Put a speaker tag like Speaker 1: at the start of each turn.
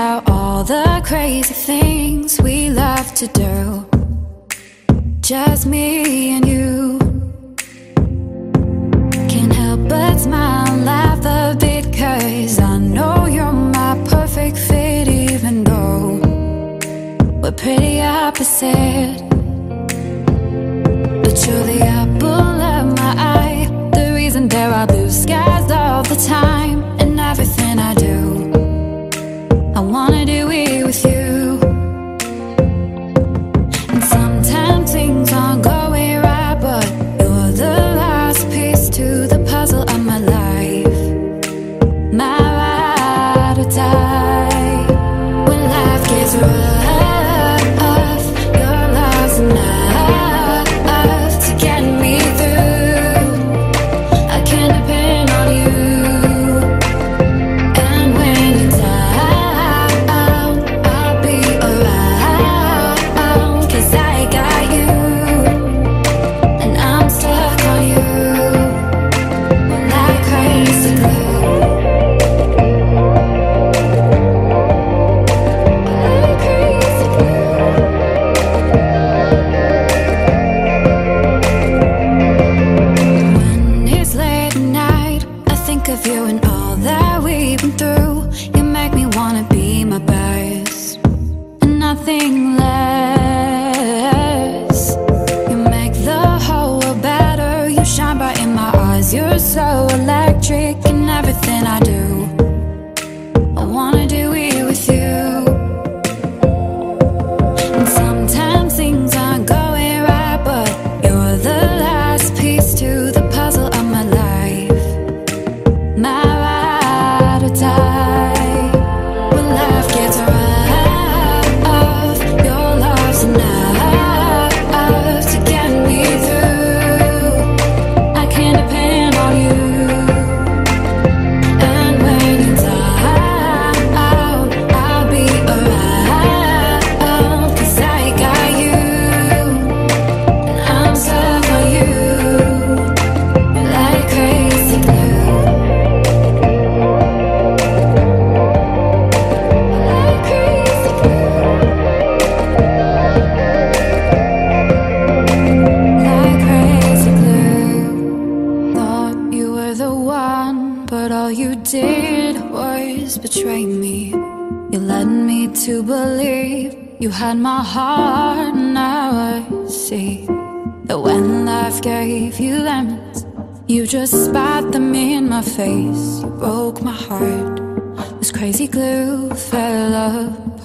Speaker 1: about all the crazy things we love to do. Just me and you. Can't help but smile and laugh a bit, cause I know you're my perfect fit, even though we're pretty opposite. But you're the apple of my eye, the reason there are blue skies all the time, and everything I do. Die. Were the one, but all you did was betray me. You led me to believe you had my heart. Now I see that when life gave you lemons, you just spat them in my face. You broke my heart. This crazy glue fell apart